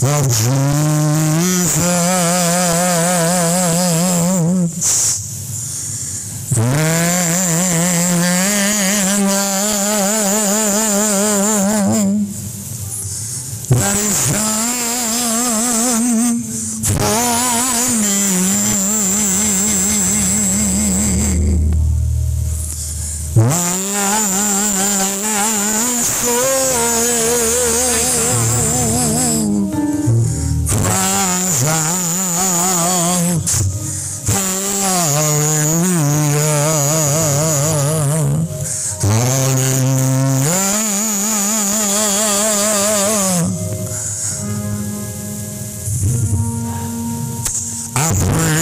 of Yeah.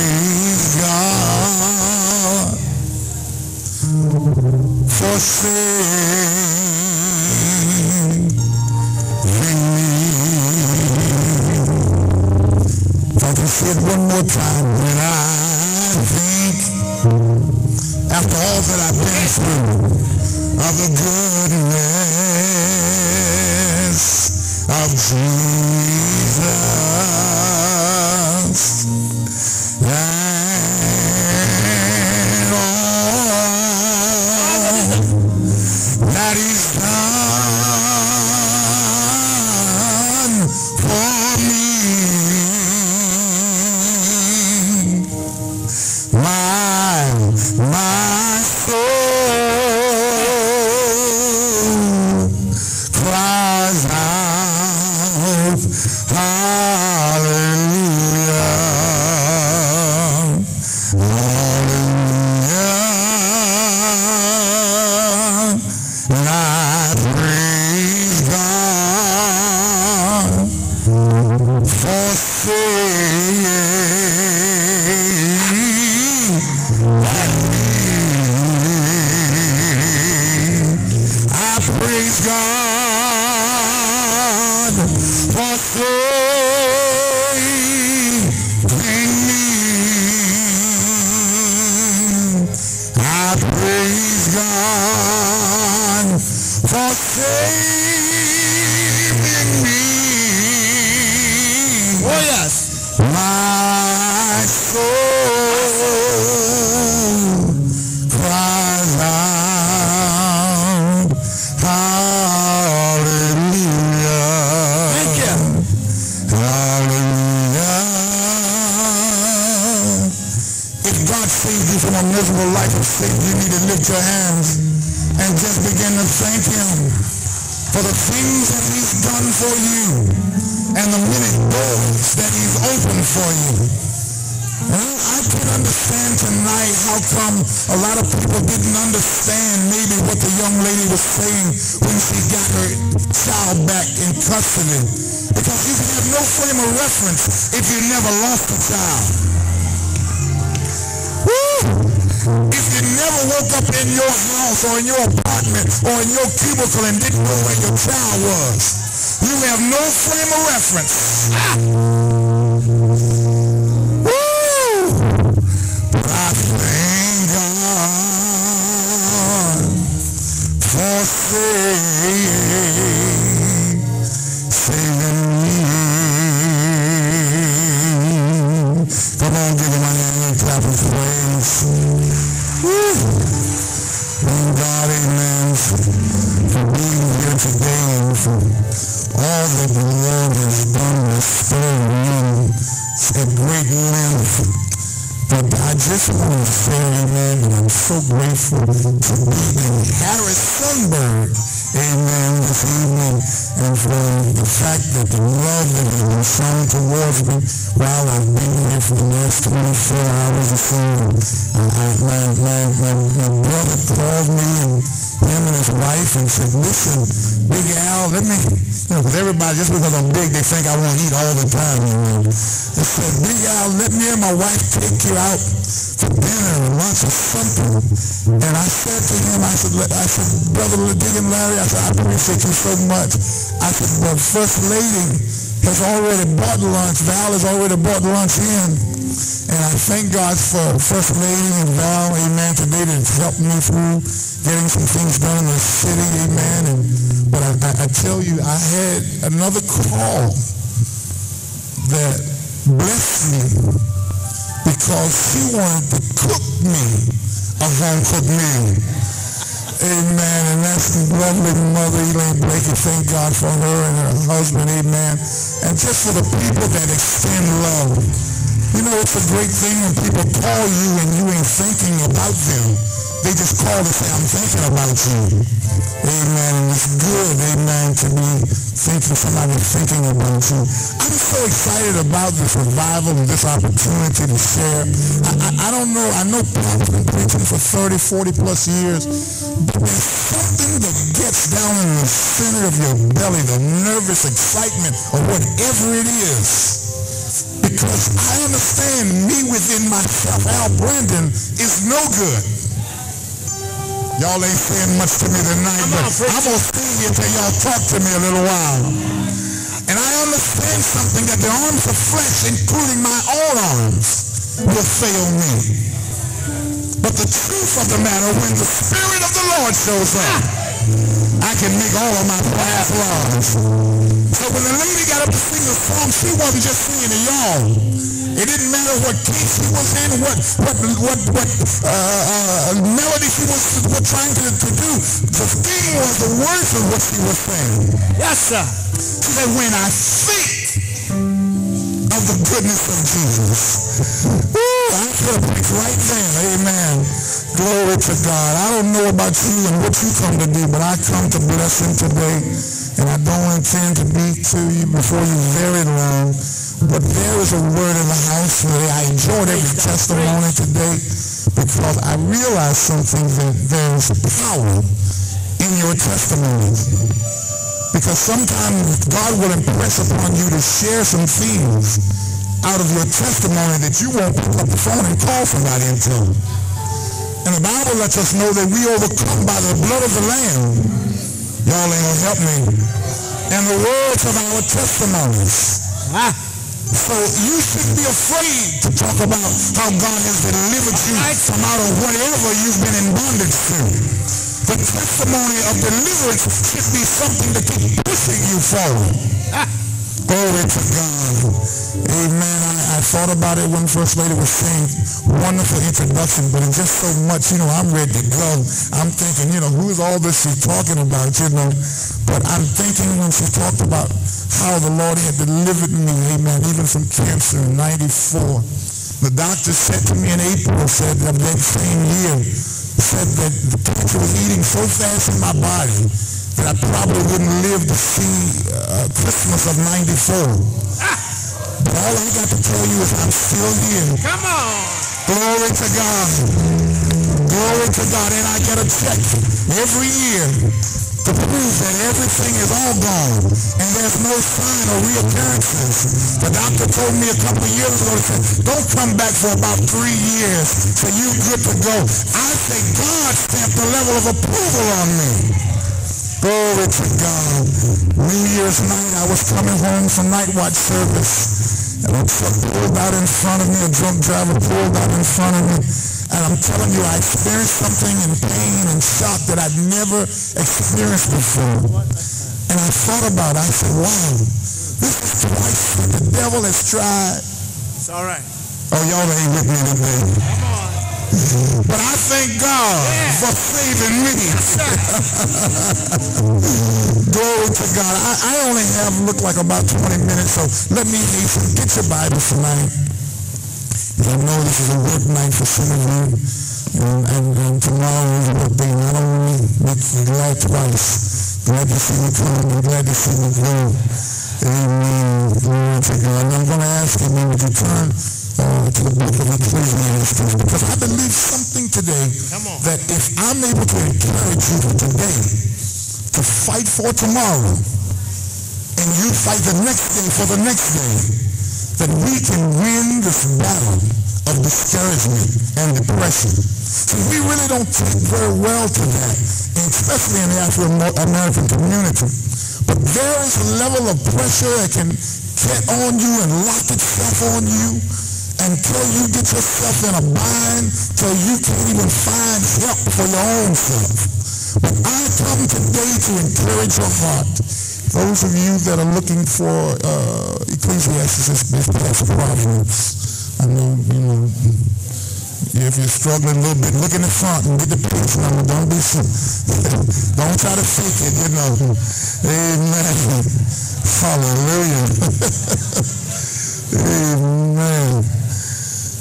God saved you from a miserable life of sin, you need to lift your hands and just begin to thank Him for the things that He's done for you and the many doors that He's opened for you. Well, I can understand tonight how come a lot of people didn't understand maybe what the young lady was saying when she got her child back in custody. Because you can have no frame of reference if you never lost a child. If you never woke up in your house or in your apartment or in your cubicle and didn't know where your child was, you have no frame of reference. Woo! That the love that has been shown towards me while I've been here for the last 24 hours or so. Uh, I, my, my, my, my brother called me, and him and his wife and said, listen, Big Al, let me, you know, because everybody, just because I'm big, they think I want to eat all the time. You know. They said, Big Al, let me and my wife take you out for dinner or lunch or something. And I said to him, I said, I said, Brother Deacon Larry, I said, I appreciate you so much. I said, well, First Lady has already bought lunch. Val has already bought lunch in. And I thank God for First Lady and Val, amen, today to help me through getting some things done in the city, amen. And, but I, I, I tell you, I had another call that blessed me because she wanted to cook me a home-cooked meal. Amen. And that's lovely mother, Elaine Blakey. Thank God for her and her husband. Amen. And just for the people that extend love. You know, it's a great thing when people call you and you ain't thinking about them. They just call to say, I'm thinking about you. Amen. And it's good, amen, to be thinking somebody thinking about you. I'm so excited about this revival and this opportunity to share. I, I, I don't know, I know Paul's been preaching for 30, 40 plus years, but there's something that gets down in the center of your belly, the nervous excitement or whatever it is. Because I understand me within myself, Al Brandon is no good. Y'all ain't saying much to me tonight, but I'm going to stay here until y'all talk to me a little while. And I understand something that the arms of flesh, including my own arms, will fail me. But the truth of the matter, when the Spirit of the Lord shows up, I can make all of my plans large. So when the lady got up to sing a song, she wasn't just singing to y'all. It didn't matter what key she was in, what what what what uh, uh, melody she was, was trying to, to do. The thing was the words of what she was saying. Yes, sir. She said, when I think of the goodness of Jesus, Woo, I could right there. Amen. Glory to God. I don't know about you and what you come to do, but I come to bless him today. And I don't intend to be to you before you very long. But there is a word in the house today. I enjoyed every testimony today because I realized something that there's power in your testimony. Because sometimes God will impress upon you to share some things out of your testimony that you won't pick up the phone and call somebody and tell them. And the Bible lets us know that we overcome by the blood of the Lamb. Y'all ain't gonna help me. And the words of our testimonies. Ah. So you shouldn't be afraid to talk about how God has delivered you from out of whatever you've been in bondage to. The testimony of deliverance should be something to keep pushing you forward. Ah. Glory to God. Amen. I, I, thought about it when First Lady was saying, wonderful introduction, but it's just so much, you know, I'm ready to go. I'm thinking, you know, who's all this she's talking about, you know? But I'm thinking when she talked about how the Lord had delivered me, amen, even from cancer in 94. The doctor said to me in April, said of that same year, said that the cancer was eating so fast in my body that I probably wouldn't live to see uh, Christmas of 94. But all I got to tell you is I'm still here. Come on. Glory to God. Glory to God. And I get a check every year to prove that everything is all gone and there's no sign of reoccurrences. The doctor told me a couple years ago, said, don't come back for about three years so you good to go. I say God stamped a level of approval on me. Glory to God. New Year's night, I was coming home from night watch service and a truck pulled out in front of me, a drunk driver pulled out in front of me and I'm telling you, I experienced something in pain and shock that I'd never experienced before. And I thought about it. I said, wow, this is twice the devil has tried. It's all right. Oh, y'all ain't with me today. Come on. But I thank God yeah. for saving me. Glory to God. I, I only have looked like about 20 minutes, so let me hasten. Get your Bible tonight. I know this is a work night for some of you, and, and, and tomorrow is a work day, and I don't really make you glad twice. Glad to see you come, and glad to see you go. Amen. Glory to God. And I'm going to ask you, maybe to turn uh, to the book of Ecclesiastes, because I believe something today that if I'm able to encourage you today, to fight for tomorrow, and you fight the next day for the next day, that we can win this battle of discouragement and depression. See, we really don't take very well to that, especially in the African-American community. But there is a level of pressure that can get on you and lock itself on you until you get yourself in a bind till you can't even find help for your own self. But I come today to encourage your heart. Those of you that are looking for uh, Ecclesiastes, this of Proverbs, I know, you know, if you're struggling a little bit, look in the front and get the page number. Don't be don't try to fake it, you know. Amen. Hallelujah. Amen.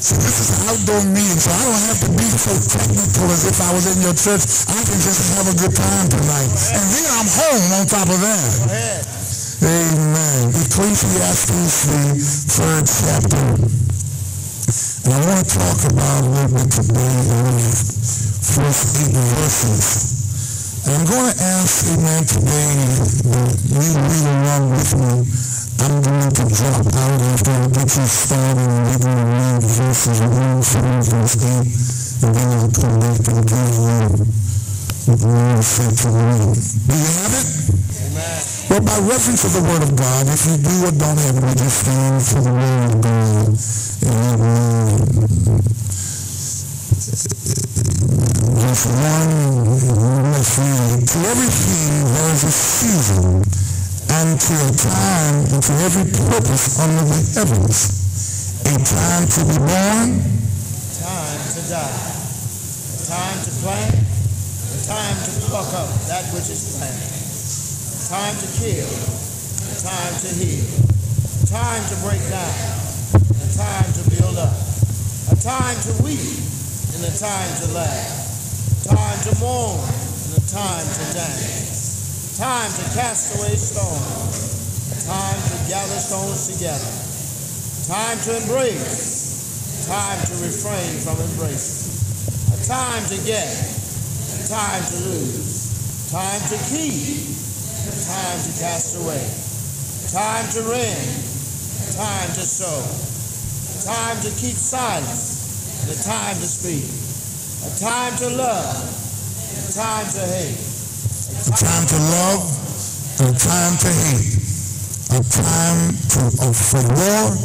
This is outdoor meeting, so I don't have to be so technical as if I was in your church. I can just have a good time tonight. And then I'm home on top of that. Amen. Ecclesiastes, the third chapter. And I want to talk about a little bit today the first eight verses. And I'm going to ask, amen, today that you read along with me I'm going to drop out after I get you started and you the main verses of 1 verse 8, and then I'll come back and give you what the Lord said to read. Do you have it? Amen. Well, by reference to the Word of God, if you do or don't have it, we stand for the Word of God. Amen. Verse 1, let's read. To everything there is a and to a time and to every purpose under the heavens. A time to be born, time to die, a time to plant, a time to pluck up that which is planted, a time to kill, a time to heal, a time to break down, a time to build up, a time to weep, and a time to laugh, a time to mourn, and a time to dance Time to cast away stones. Time to gather stones together. Time to embrace. Time to refrain from embracing. A time to get. Time to lose. Time to keep. Time to cast away. Time to rend. Time to sow. Time to keep silence. And a time to speak. A time to love. A time to hate a time to love, and a time to hate, a time to, uh, for war,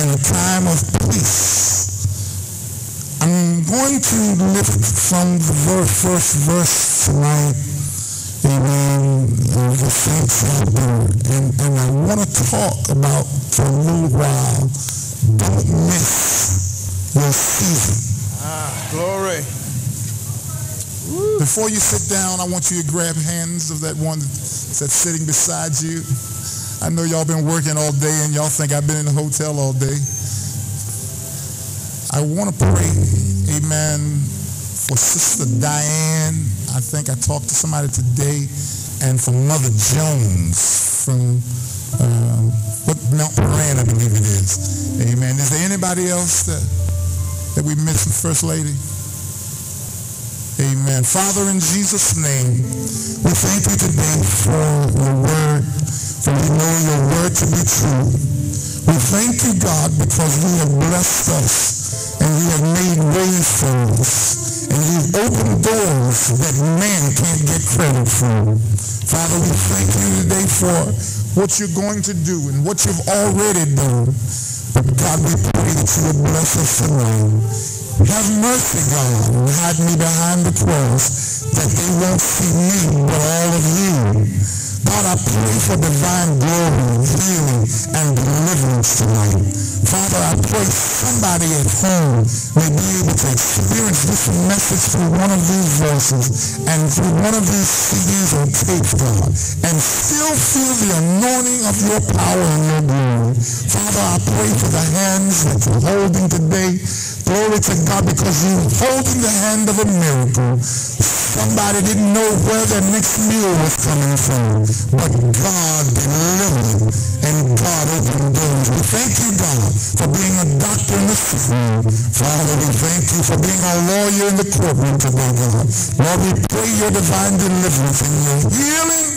and a time of peace. I'm going to lift from the verse, first verse tonight, amen, of the same chapter, and, and I want to talk about for a little while, don't miss your season. Ah, glory. Before you sit down, I want you to grab hands of that one that's sitting beside you. I know y'all been working all day and y'all think I've been in the hotel all day. I want to pray, amen, for Sister Diane. I think I talked to somebody today. And for Mother Jones from uh, what, Mount Paran, I believe it is. Amen. Is there anybody else that, that we missed, First Lady? Amen. Father, in Jesus' name, we thank you today for your word, for we know your word to be true. We thank you, God, because you have blessed us and you have made ways for us and you've opened doors that man can't get credit for. Father, we thank you today for what you're going to do and what you've already done. But God, we pray that you would bless us tonight. Have mercy, God, and hide me behind the cross that they won't see me, but all of you. God, I pray for divine glory, healing, and deliverance tonight. Father, I pray somebody at home may be able to experience this message through one of these verses and through one of these CDs or tapes, God, and still feel the anointing of your power and your glory. Father, I pray for the hands that you're holding today Glory to God because you are holding the hand of a miracle. Somebody didn't know where their next meal was coming from, but God delivered and God opened doors. We thank you, God, for being a doctor in the sick. Father, we thank you for being a lawyer in the courtroom today, God. Lord, we pray your divine deliverance and your healing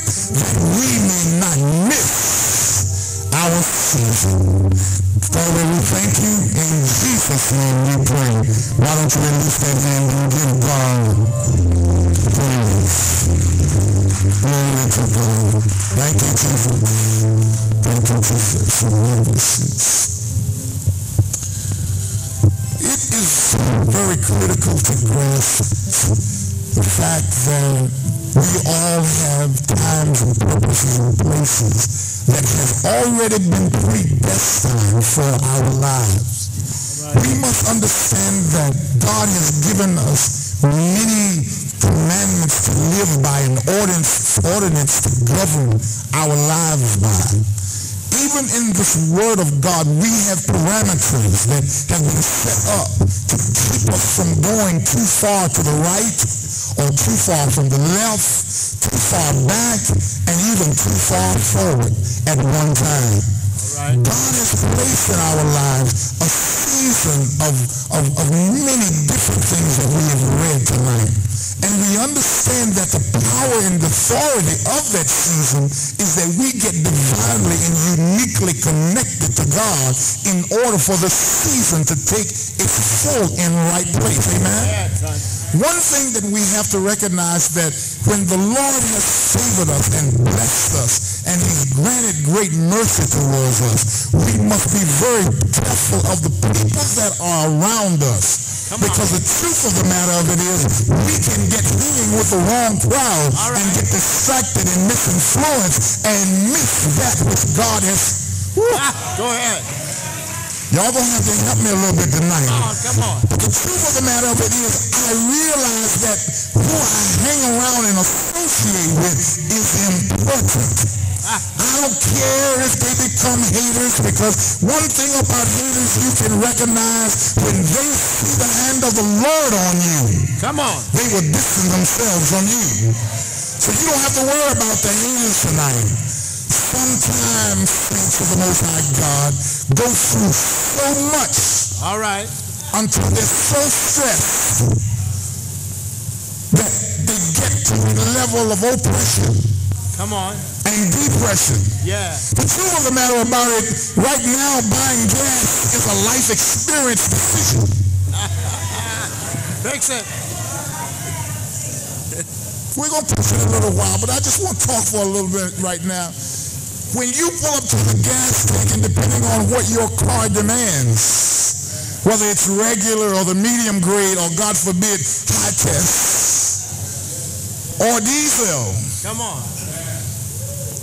that we may not miss our season. Father, we thank you. In Jesus' name we pray. Why don't you release that hand and give God praise. Glory to God. Thank you, Jesus. Thank you, Jesus. It is very critical to grasp the fact that we all have times and purposes and places that have already been predestined for our lives. We must understand that God has given us many commandments to live by and ordinance, ordinance to govern our lives by even in this word of God, we have parameters that have been set up to keep us from going too far to the right or too far from the left, too far back, and even too far forward at one time. Right. God has placed in our lives a season of, of, of many different things that we have read tonight. And we understand that the power and authority of that season is that we get divinely and uniquely connected to God in order for the season to take its full and right place. Amen? One thing that we have to recognize that when the Lord has favored us and blessed us and he's granted great mercy towards us, we must be very careful of the people that are around us. because the truth of the matter of it is we can get hanging with the wrong crowd right. and get distracted and misinfluenced and miss that which God has. Ah, go ahead. Y'all gonna have to help me a little bit tonight. Come on, come on. But the truth of the matter of it is, I realize that who I hang around and associate with is important. Ah. I don't care if they become haters because one thing about haters you can recognize when they see the hand of the Lord on you. Come on. They will distance themselves from you. So you don't have to worry about the haters tonight sometimes, thanks to the Most High God, go through so much. All right. Until they're so stressed that they get to the level of oppression. Come on. And depression. Yeah. The truth of the matter about it, right now buying gas is a life experience decision. Fix it. We're going to push it a little while, but I just want to talk for a little bit right now. When you pull up to the gas station, depending on what your car demands, whether it's regular or the medium grade or God forbid high test or diesel. Come on.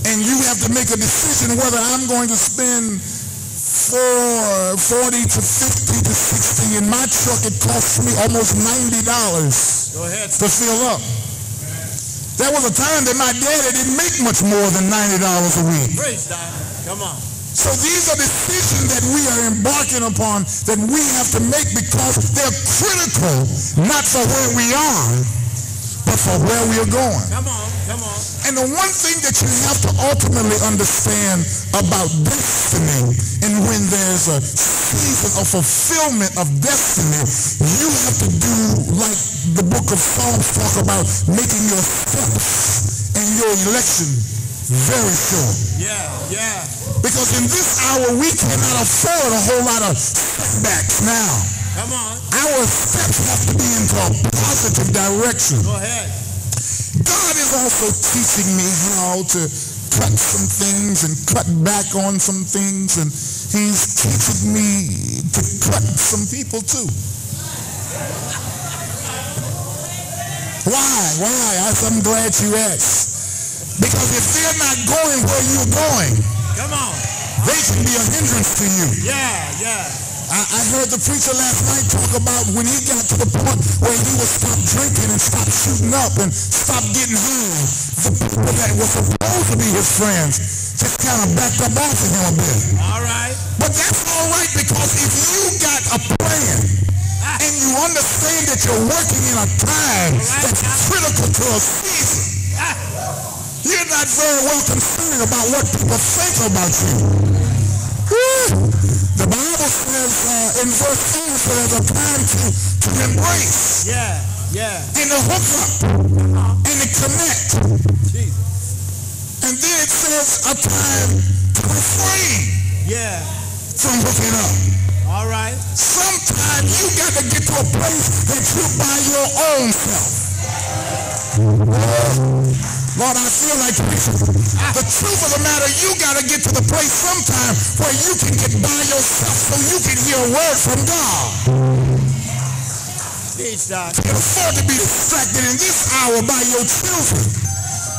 And you have to make a decision whether I'm going to spend four, 40 to 50 to 60. In my truck, it costs me almost $90 Go ahead. to fill up. There was a time that my daddy didn't make much more than $90 a week. Praise God. Come on. So these are decisions that we are embarking upon that we have to make because they're critical, not for where we are, but for where we are going. Come on, come on. And the one thing that you have to ultimately understand about destiny and when there's a season of fulfillment of destiny, you have to do like the book of Psalms talk about making your steps and your election very sure. Yeah, yeah. Because in this hour, we cannot afford a whole lot of setbacks now. Come on. Our steps have to be into a positive direction. Go ahead. God is also teaching me how to cut some things and cut back on some things, and he's teaching me to cut some people too. Why? Why? I'm glad you asked. Because if they're not going where you're going, come on, they can be a hindrance to you. Yeah, yeah. I, I heard the preacher last night talk about when he got to the point where he would stop drinking and stop shooting up and stop getting high. The people that were supposed to be his friends just kind of backed up off of him a bit. All right. But that's all right because if you got a plan and you understand that you're working in a time that's critical to a season, you're not very well concerned about what people think about you. The Bible says uh, in verse 4 says there's a time to, to embrace. Yeah, yeah. And to hook up. And to connect. Jesus. And then it says a time to refrain Yeah. from hooking up. To a place that you're by your own self. Lord, I feel like. The truth of the matter, you got to get to the place sometime where you can get by yourself so you can hear a word from God. Teach, Doc. You can afford to be distracted in this hour by your children.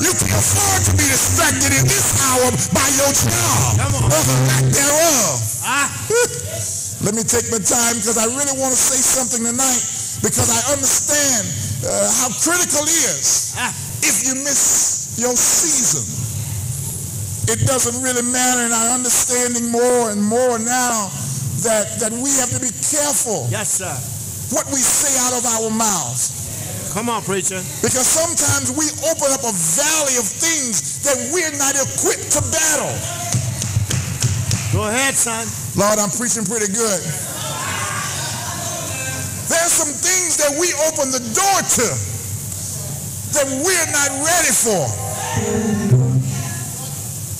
You can't afford to be distracted in this hour by your job Come on. or the lack thereof. Ah. Let me take my time because I really want to say something tonight because I understand uh, how critical it is Ah. if you miss your season. It doesn't really matter, and I'm understanding more and more now that, that we have to be careful Yes, sir. what we say out of our mouths. Come on, preacher. Because sometimes we open up a valley of things that we're not equipped to battle. Go ahead, son. Lord, I'm preaching pretty good. There's some things that we open the door to that we're not ready for.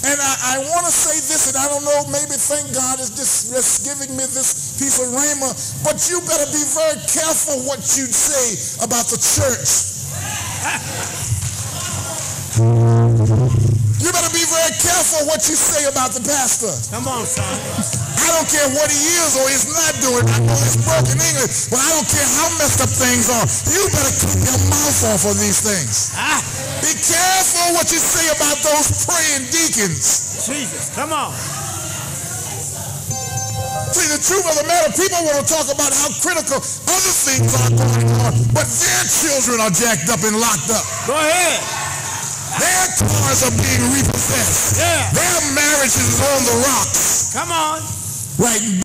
And I, I want to say this, and I don't know, maybe thank God is just, just giving me this piece of rhema, but you better be very careful what you say about the church. You better be very careful what you say about the pastor. Come on, son. I don't care what he is or he's not doing. I know it's broken English, but I don't care how messed up things are. You better keep your mouth off of these things. Ah. Be careful what you say about those praying deacons. Jesus. Come on. See, the truth of the matter, people want to talk about how critical other things are going on, but their children are jacked up and locked up. Go ahead. Their cars are being repossessed. Yeah. Their marriages is on the rocks. Come on. Right